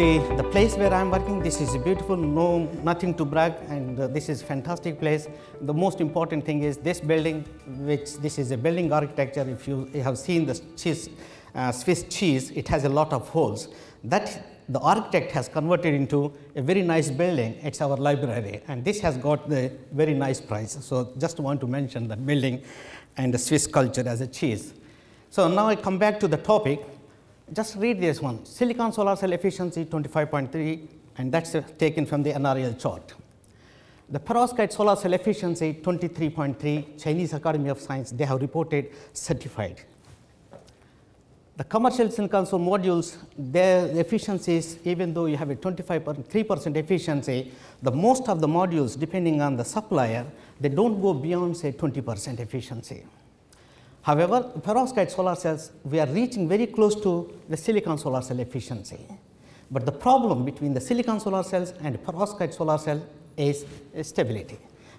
the, the place where I'm working. This is beautiful, no, nothing to brag, and uh, this is fantastic place. The most important thing is this building, which this is a building architecture. If you have seen the cheese, uh, Swiss cheese, it has a lot of holes. That the architect has converted into a very nice building. It's our library, and this has got the very nice price. So just want to mention that building and the Swiss culture as a cheese. So now I come back to the topic. Just read this one, silicon solar cell efficiency 25.3 and that's taken from the NREL chart. The perovskite solar cell efficiency 23.3, Chinese Academy of Science, they have reported certified. The commercial silicon solar modules, their efficiencies, even though you have a 25.3 percent efficiency, the most of the modules, depending on the supplier, they don't go beyond say 20 percent efficiency. However, perovskite solar cells, we are reaching very close to the silicon solar cell efficiency. But the problem between the silicon solar cells and perovskite solar cell is stability.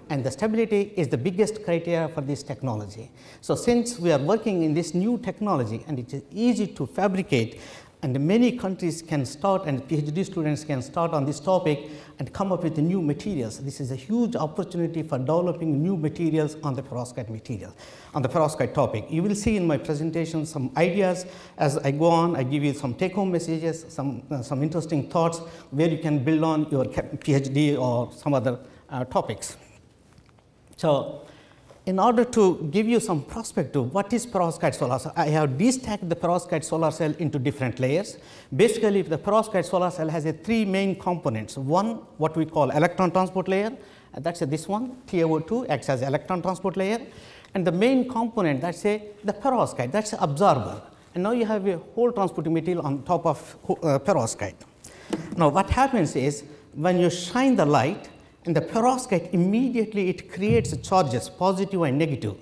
And the stability is the biggest criteria for this technology. So, since we are working in this new technology and it is easy to fabricate and many countries can start and PhD students can start on this topic and come up with new materials. This is a huge opportunity for developing new materials on the perovskite material, on the perovskite topic. You will see in my presentation some ideas as I go on, I give you some take home messages, some, uh, some interesting thoughts where you can build on your PhD or some other uh, topics. So, in order to give you some perspective, what is perovskite solar cell? I have destacked the perovskite solar cell into different layers. Basically, if the perovskite solar cell has a three main components. One, what we call electron transport layer, that's a, this one, TiO2 acts as electron transport layer. And the main component, that's a, the perovskite, that's absorber. And now you have a hole transporting material on top of uh, perovskite. Now, what happens is when you shine the light, and the perovskite immediately it creates charges positive and negative.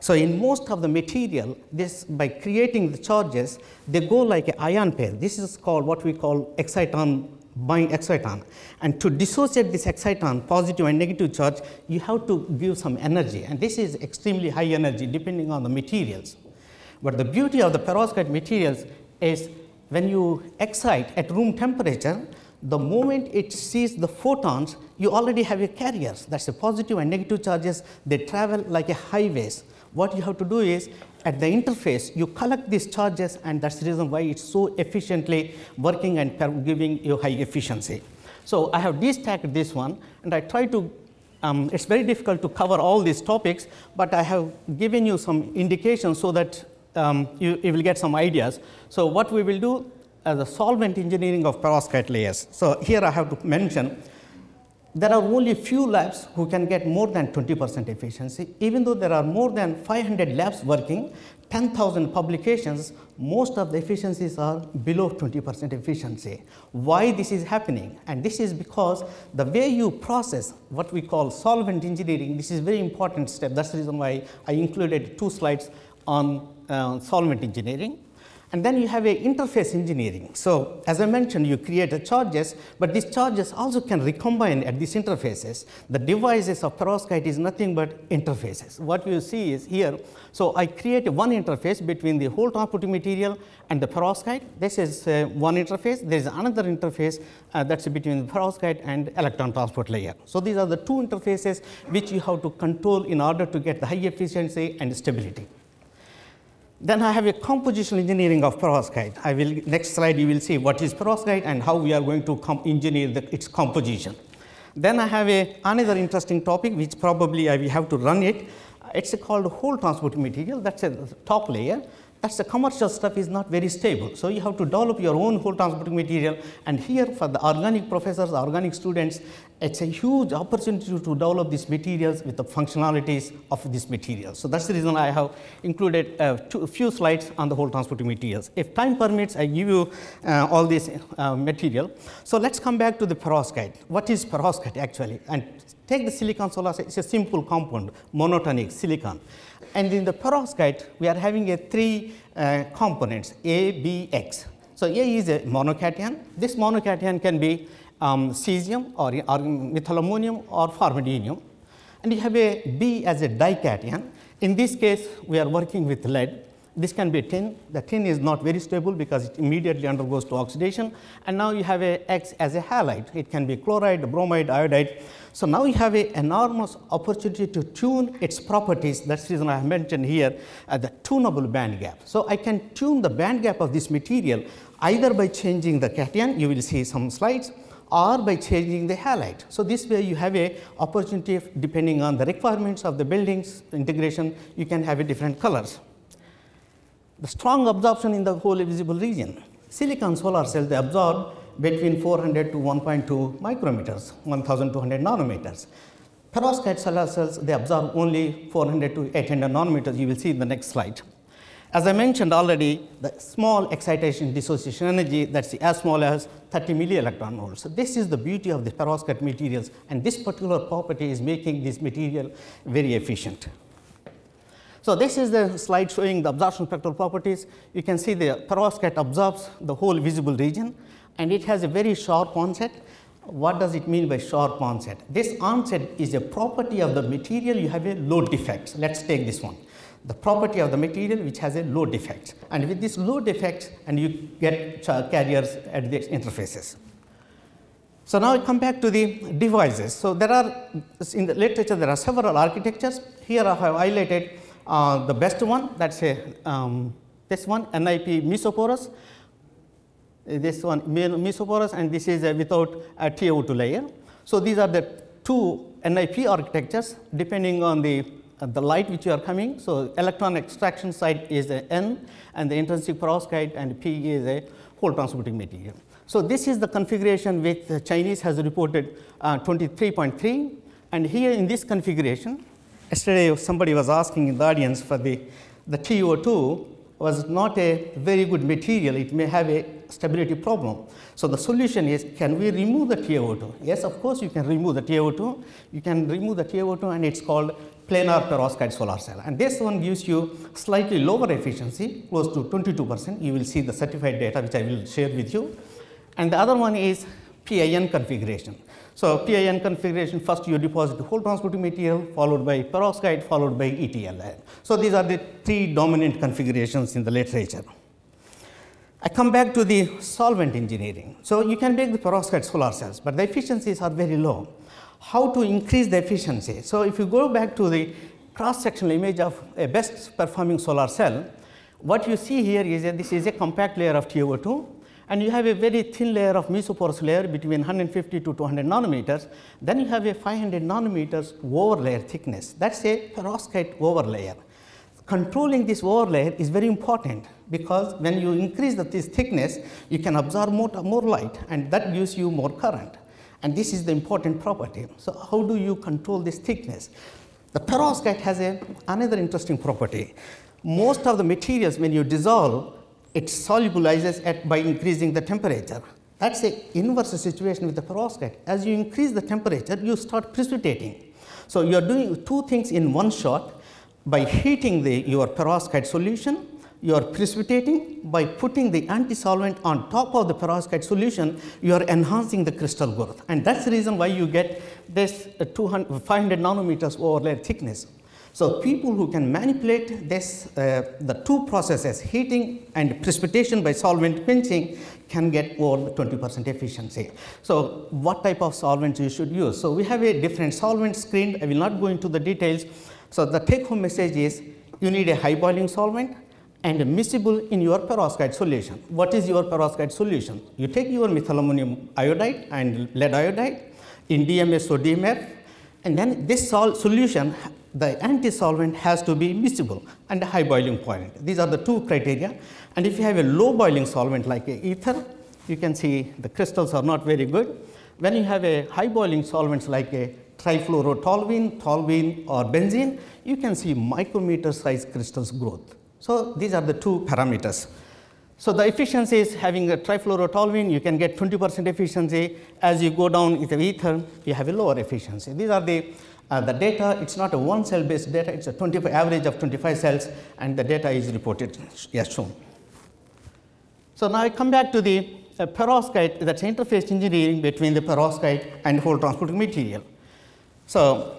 So, in most of the material this by creating the charges they go like an ion pair this is called what we call exciton bind exciton and to dissociate this exciton positive and negative charge you have to give some energy and this is extremely high energy depending on the materials. But the beauty of the perovskite materials is when you excite at room temperature the moment it sees the photons, you already have your carriers. That's a positive and negative charges. They travel like a highways. What you have to do is at the interface, you collect these charges and that's the reason why it's so efficiently working and giving you high efficiency. So, I have destacked this one and I try to um, it's very difficult to cover all these topics, but I have given you some indications so that um, you, you will get some ideas. So, what we will do as a solvent engineering of perovskite layers. So, here I have to mention there are only few labs who can get more than 20 percent efficiency. Even though there are more than 500 labs working, 10,000 publications, most of the efficiencies are below 20 percent efficiency. Why this is happening? And this is because the way you process what we call solvent engineering, this is very important step. That's the reason why I included two slides on uh, solvent engineering. And then you have a interface engineering. So, as I mentioned you create a charges, but these charges also can recombine at these interfaces. The devices of perovskite is nothing but interfaces. What you see is here, so I create one interface between the hole transporting material and the perovskite. This is uh, one interface. There is another interface uh, that's between the perovskite and electron transport layer. So, these are the two interfaces which you have to control in order to get the high efficiency and stability. Then I have a compositional engineering of perovskite. I will next slide you will see what is perovskite and how we are going to engineer the, its composition. Then I have a another interesting topic which probably I will have to run it. It's called hole transport material. That's a top layer that's the commercial stuff is not very stable. So, you have to develop your own hole transporting material and here for the organic professors, organic students, it's a huge opportunity to develop these materials with the functionalities of this material. So, that's the reason I have included a, two, a few slides on the hole transporting materials. If time permits, I give you uh, all this uh, material. So, let's come back to the perovskite. What is perovskite actually? And take the silicon solar, it's a simple compound, monotonic silicon. And in the perovskite, we are having a three uh, components A, B, X. So, A is a monocation. This monocation can be um, cesium or, or methylammonium or formamidinium And you have a B as a dication. In this case, we are working with lead. this can be tin. The tin is not very stable because it immediately undergoes to oxidation. And now you have a X as a halide. It can be chloride, bromide, iodide. So now you have an enormous opportunity to tune its properties. That's the reason I have mentioned here uh, the tunable band gap. So I can tune the band gap of this material either by changing the cation, you will see some slides, or by changing the halide. So this way you have a opportunity of, depending on the requirements of the buildings integration, you can have a different colors the strong absorption in the whole visible region. Silicon solar cells they absorb between 400 to 1.2 micrometers, 1200 nanometers. Perovskite solar cells they absorb only 400 to 800 nanometers. You will see in the next slide. As I mentioned already, the small excitation dissociation energy that's as small as 30 millielectron volts. So this is the beauty of the perovskite materials, and this particular property is making this material very efficient. So this is the slide showing the absorption spectral properties. You can see the perovskite absorbs the whole visible region and it has a very sharp onset. What does it mean by sharp onset? This onset is a property of the material you have a load defect. Let's take this one. The property of the material which has a low defect and with this low defect and you get carriers at the interfaces. So now come back to the devices. So there are in the literature there are several architectures. Here I have highlighted uh, the best one that's a um, this one NIP mesoporous, this one mesoporous and this is without a TiO2 layer. So these are the two NIP architectures depending on the the light which you are coming. So electron extraction side is a N and the intrinsic perovskite and P is a hole transporting material. So this is the configuration which the Chinese has reported uh, 23.3 and here in this configuration Yesterday, somebody was asking in the audience for the, the TiO2 was not a very good material. It may have a stability problem. So the solution is, can we remove the TiO2? Yes, of course, you can remove the TiO2. You can remove the TiO2 and it's called planar perovskite solar cell. And this one gives you slightly lower efficiency, close to 22 percent. You will see the certified data, which I will share with you. And the other one is PIN configuration. So PIN configuration, first you deposit the hole transporting material, followed by perovskite, followed by ETL. So these are the three dominant configurations in the literature. I come back to the solvent engineering. So you can make the perovskite solar cells, but the efficiencies are very low. How to increase the efficiency? So if you go back to the cross-sectional image of a best performing solar cell, what you see here is that this is a compact layer of TiO2 and you have a very thin layer of mesoporous layer between 150 to 200 nanometers, then you have a 500 nanometers overlayer thickness. That's a perovskite overlayer. Controlling this overlayer is very important because when you increase the, this thickness, you can absorb more, more light and that gives you more current. And this is the important property. So how do you control this thickness? The perovskite has a, another interesting property. Most of the materials when you dissolve, it solubilizes at by increasing the temperature. That's the inverse situation with the perovskite. As you increase the temperature, you start precipitating. So you are doing two things in one shot. By heating the, your perovskite solution, you are precipitating. By putting the anti-solvent on top of the perovskite solution, you are enhancing the crystal growth. And that's the reason why you get this uh, 200, 500 nanometers overlay thickness. So people who can manipulate this, uh, the two processes, heating and precipitation by solvent pinching can get over 20 percent efficiency. So what type of solvents you should use? So we have a different solvent screen. I will not go into the details. So the take home message is you need a high boiling solvent and miscible in your perovskite solution. What is your perovskite solution? You take your methylammonium iodide and lead iodide in DMS DMF and then this solution the anti-solvent has to be miscible and a high boiling point. These are the two criteria. And if you have a low boiling solvent like a ether, you can see the crystals are not very good. When you have a high boiling solvents like a trifluorotoluene, toluene or benzene, you can see micrometer size crystals growth. So these are the two parameters. So the efficiency is having a trifluorotoluene, you can get 20 percent efficiency. As you go down with the ether, you have a lower efficiency. These are the uh, the data, it's not a one cell based data, it's a 25 average of 25 cells and the data is reported as shown. So now I come back to the uh, perovskite, that's interface engineering between the perovskite and hole transporting material. So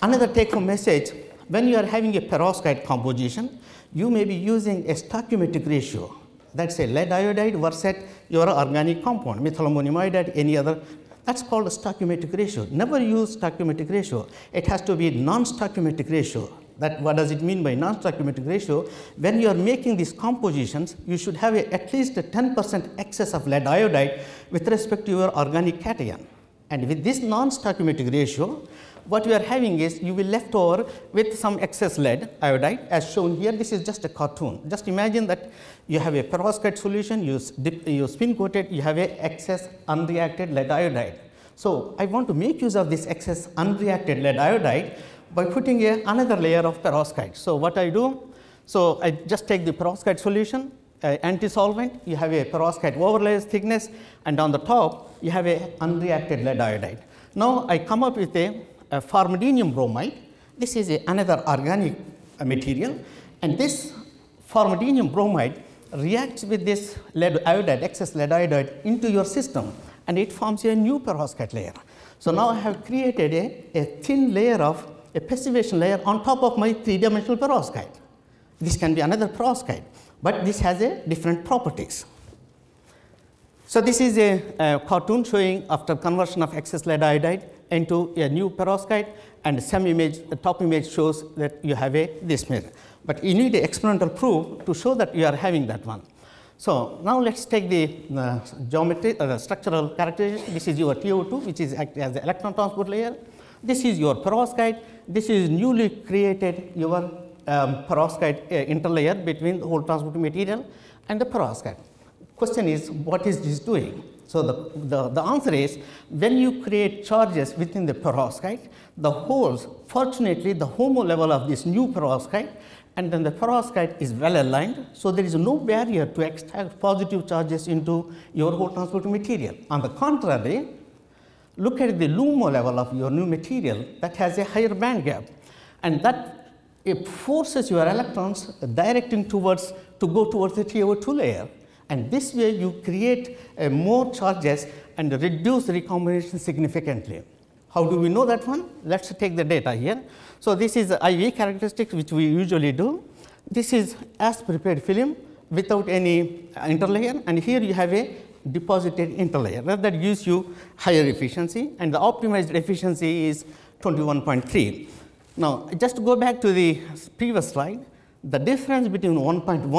another take home message, when you are having a perovskite composition, you may be using a stoichiometric ratio. That's a lead iodide versus your organic compound, methylammonium iodide, any other. That's called a stoichiometric ratio. Never use stoichiometric ratio. It has to be non-stoichiometric ratio. That what does it mean by non-stoichiometric ratio? When you are making these compositions, you should have a, at least a 10% excess of lead iodide with respect to your organic cation. And with this non-stoichiometric ratio, what you are having is you will left over with some excess lead iodide as shown here. This is just a cartoon. Just imagine that you have a perovskite solution, you, dip, you spin coated, you have a excess unreacted lead iodide. So, I want to make use of this excess unreacted lead iodide by putting a, another layer of perovskite. So, what I do? So, I just take the perovskite solution, uh, anti-solvent, you have a perovskite overlay thickness and on the top you have a unreacted lead iodide. Now, I come up with a, a formamidinium bromide. This is a, another organic uh, material and this formamidinium bromide reacts with this lead iodide, excess lead iodide into your system and it forms a new perovskite layer. So, now I have created a, a thin layer of a passivation layer on top of my three dimensional perovskite. This can be another perovskite, but this has a different properties. So, this is a, a, cartoon showing after conversion of excess lead iodide into a new perovskite and some image, the top image shows that you have a this mirror. But you need experimental proof to show that you are having that one. So, now let us take the uh, geometry, uh, structural characterization. This is your TiO2, which is act as the electron transport layer. This is your perovskite. This is newly created your um, perovskite uh, interlayer between the hole transport material and the perovskite. Question is, what is this doing? So, the, the, the answer is when you create charges within the perovskite, the holes, fortunately, the HOMO level of this new perovskite and then the perovskite is well aligned. So, there is no barrier to extract positive charges into your hole transport material. On the contrary, look at the LUMO level of your new material that has a higher band gap and that it forces your electrons directing towards to go towards the TiO2 layer and this way you create uh, more charges and reduce recombination significantly. How do we know that one? Let us take the data here. So, this is IV characteristics which we usually do. This is as prepared film without any interlayer and here you have a deposited interlayer that gives you higher efficiency and the optimized efficiency is 21.3. Now, just go back to the previous slide, the difference between 1.1,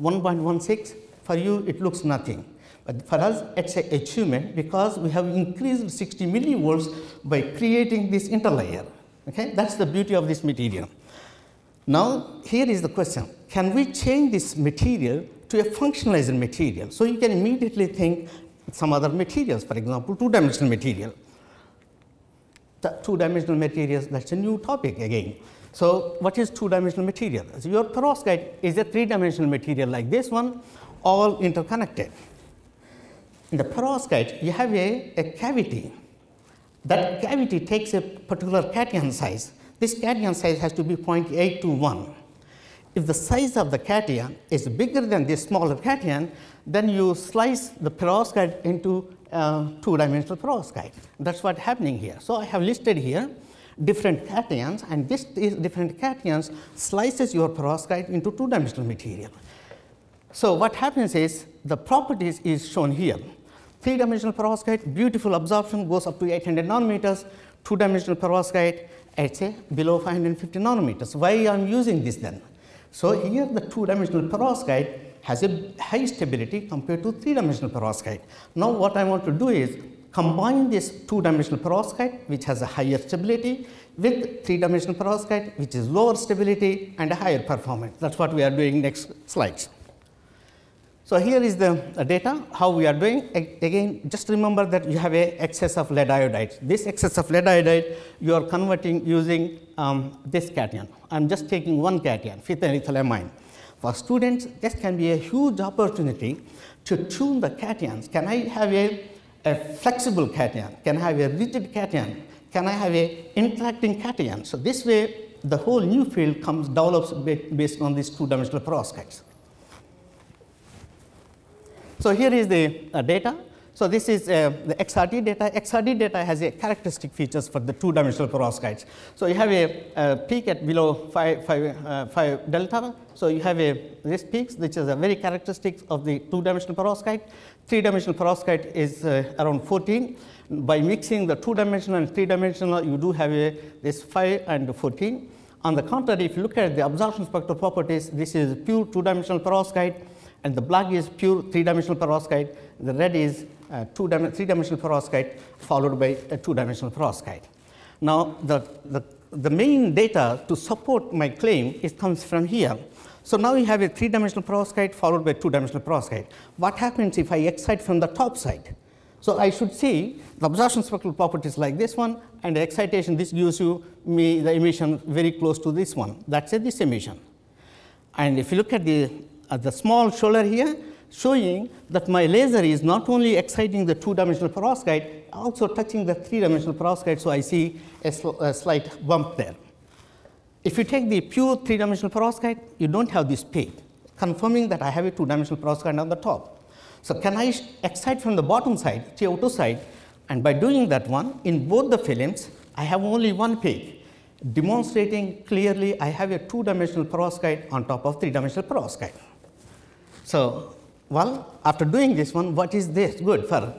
1.16 for you it looks nothing, but for us it is an achievement because we have increased 60 millivolts by creating this interlayer. Okay? That is the beauty of this material. Now, here is the question, can we change this material to a functionalized material. So, you can immediately think some other materials, for example, two dimensional material. The two dimensional materials, that is a new topic again. So, what is two dimensional material? So, your perovskite is a three dimensional material like this one, all interconnected. In the perovskite, you have a, a cavity. That cavity takes a particular cation size. This cation size has to be 0.8 to 1. If the size of the cation is bigger than this smaller cation, then you slice the perovskite into uh, two-dimensional perovskite. That's what's happening here. So, I have listed here different cations and this different cations slices your perovskite into two-dimensional material. So, what happens is the properties is shown here. Three-dimensional perovskite, beautiful absorption goes up to 800 nanometers, two-dimensional perovskite, it's say below 550 nanometers. Why I am using this then? So, here the two dimensional perovskite has a high stability compared to three dimensional perovskite. Now, what I want to do is combine this two dimensional perovskite which has a higher stability with three dimensional perovskite which is lower stability and a higher performance. That is what we are doing next slides. So, here is the data how we are doing again just remember that you have a excess of lead iodide. This excess of lead iodide you are converting using um, this cation. I am just taking one cation phenethylamine. For students this can be a huge opportunity to tune the cations. Can I have a, a flexible cation? Can I have a rigid cation? Can I have a interacting cation? So, this way the whole new field comes develops based on these two dimensional perovskites. So, here is the uh, data. So this is uh, the XRD data. XRD data has a characteristic features for the two-dimensional perovskites. So you have a, a peak at below 5, five, uh, 5 delta. So you have a this peaks, which is a very characteristic of the two-dimensional perovskite. Three-dimensional perovskite is uh, around 14. By mixing the two-dimensional and three-dimensional, you do have a, this 5 and 14. On the contrary, if you look at the absorption spectral properties, this is pure two-dimensional perovskite, and the black is pure three-dimensional perovskite. The red is uh, two three-dimensional perovskite followed by a two-dimensional perovskite. Now, the, the, the main data to support my claim is comes from here. So now we have a three-dimensional perovskite followed by two-dimensional perovskite. What happens if I excite from the top side? So I should see the absorption spectral properties like this one and the excitation this gives you me the emission very close to this one. That's a this emission. And if you look at the, at the small shoulder here, showing that my laser is not only exciting the two-dimensional perovskite, also touching the three-dimensional perovskite. So I see a, sl a, slight bump there. If you take the pure three-dimensional perovskite, you don't have this peak, confirming that I have a two-dimensional perovskite on the top. So can I excite from the bottom side, TiO2 side, and by doing that one, in both the films, I have only one peak, demonstrating clearly I have a two-dimensional perovskite on top of three-dimensional perovskite. So well, after doing this one, what is this good for?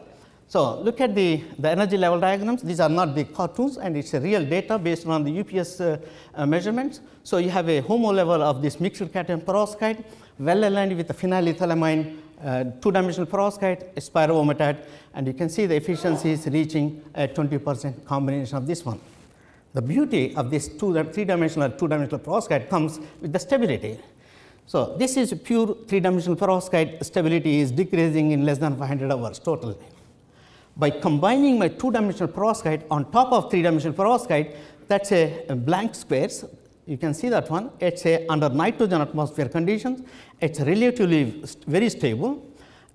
So look at the, the energy level diagrams. These are not the cartoons, and it's a real data based on the UPS uh, uh, measurements. So you have a HOMO level of this mixed cation perovskite, well aligned with the phenylethylamine uh, two-dimensional perovskite, spiro-OMeTAD, and you can see the efficiency is reaching a 20 percent combination of this one. The beauty of this two, three-dimensional, two-dimensional perovskite comes with the stability. So, this is pure three dimensional perovskite stability is decreasing in less than 500 hours totally. By combining my two dimensional perovskite on top of three dimensional perovskite, that's a, blank squares. You can see that one. It's a under nitrogen atmosphere conditions. It's relatively very stable.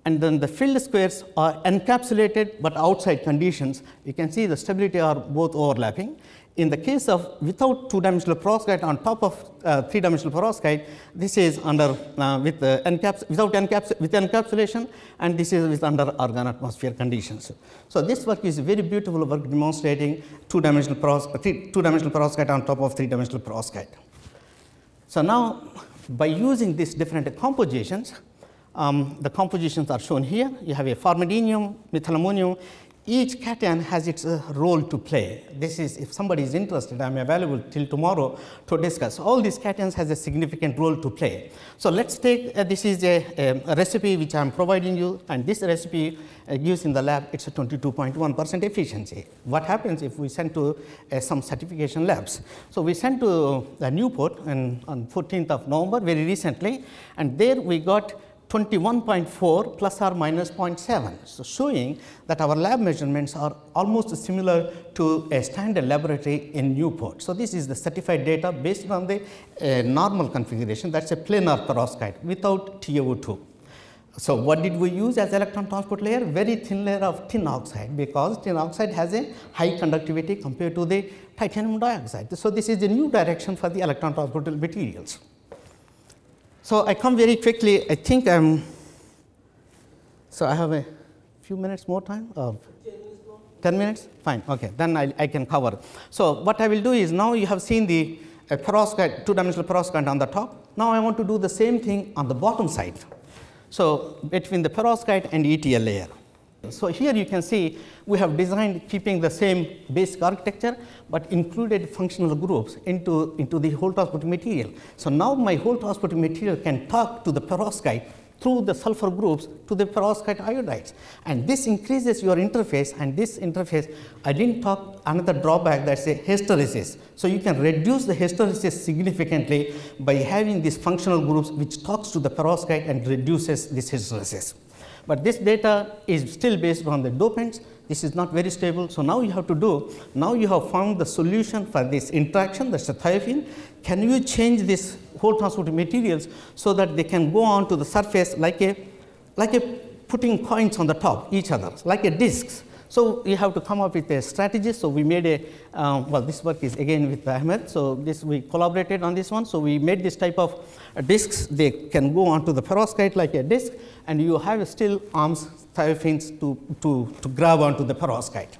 And then the filled squares are encapsulated, but outside conditions. You can see the stability are both overlapping. In the case of without two-dimensional perovskite on top of uh, three-dimensional perovskite, this is under uh, with uh, encaps without encaps with encapsulation, and this is with under argon atmosphere conditions. So this work is very beautiful work demonstrating two-dimensional perovskite, two-dimensional perovskite on top of three-dimensional perovskite. So now, by using these different compositions, um, the compositions are shown here. You have a formamidinium, methylammonium, each cation has its uh, role to play. This is, if somebody is interested, I am available till tomorrow to discuss. All these cations has a significant role to play. So let's take, uh, this is a, a, recipe which I am providing you, and this recipe uh, gives in the lab, it's a 22.1 percent efficiency. What happens if we send to uh, some certification labs? So we sent to uh, Newport and on 14th of November, very recently, and there we got 21.4 plus or minus 0.7. So, showing that our lab measurements are almost similar to a standard laboratory in Newport. So, this is the certified data based on the uh, normal configuration that is a planar perovskite without TiO2. So, what did we use as electron transport layer? Very thin layer of tin oxide because tin oxide has a high conductivity compared to the titanium dioxide. So, this is a new direction for the electron transport materials. So, I come very quickly. I think I am. So, I have a few minutes more time. Or 10 minutes? Fine. Okay. Then I, I can cover. So, what I will do is now you have seen the perovskite, two dimensional perovskite on the top. Now, I want to do the same thing on the bottom side. So, between the perovskite and ETL layer. So, here you can see we have designed keeping the same basic architecture, but included functional groups into, into the hole transport material. So, now my hole transport material can talk to the perovskite through the sulfur groups to the perovskite iodides. And this increases your interface and this interface, I didn't talk another drawback that's a hysteresis. So, you can reduce the hysteresis significantly by having these functional groups which talks to the perovskite and reduces this hysteresis. But this data is still based on the dopants. This is not very stable. So, now you have to do, now you have found the solution for this interaction the thiophene. Can you change this hole transport materials so that they can go on to the surface like a, like a putting coins on the top each other, like a discs. So, we have to come up with a strategy. So, we made a, um, well this work is again with Ahmed. So, this we collaborated on this one. So, we made this type of discs, they can go onto the perovskite like a disc and you have still arms thiophene to, to, to grab onto the perovskite.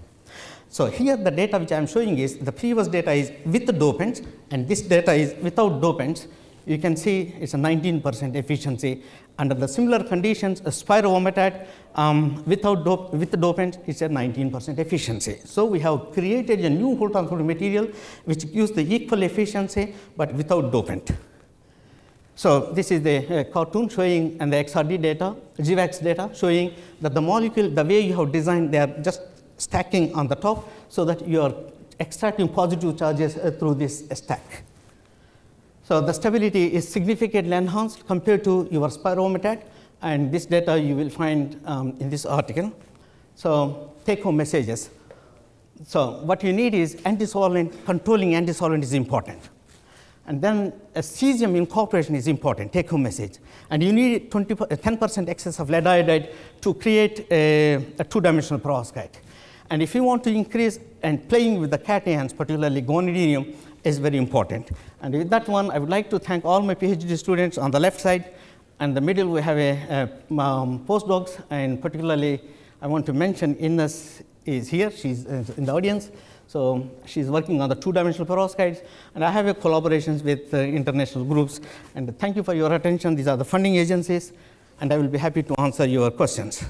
So here the data which I am showing is the previous data is with the dopants and this data is without dopants. You can see it's a 19 percent efficiency. Under the similar conditions, a spiro-OMeTAD um, without dope, with the dopants it's a 19 percent efficiency. So we have created a new hole transformed material which gives the equal efficiency but without dopant. So this is the uh, cartoon showing and the XRD data, GIWAXS data showing that the molecule, the way you have designed, they are just stacking on the top so that you are extracting positive charges uh, through this stack. So the stability is significantly enhanced compared to your spiro-OMeTAD and this data you will find um, in this article. So take home messages. So what you need is antisolvent, controlling antisolvent is important. And then a cesium incorporation is important, take home message. And you need 20, 10% excess of lead iodide to create a, a two-dimensional perovskite. And if you want to increase and playing with the cations, particularly guanidinium, is very important. And with that one, I would like to thank all my PhD students on the left side. And the middle, we have a, a um, postdocs, and particularly, I want to mention Ines is here. She's uh, in the audience. So she's working on the two-dimensional perovskites, and I have a collaborations with uh, international groups. And thank you for your attention. These are the funding agencies, and I will be happy to answer your questions.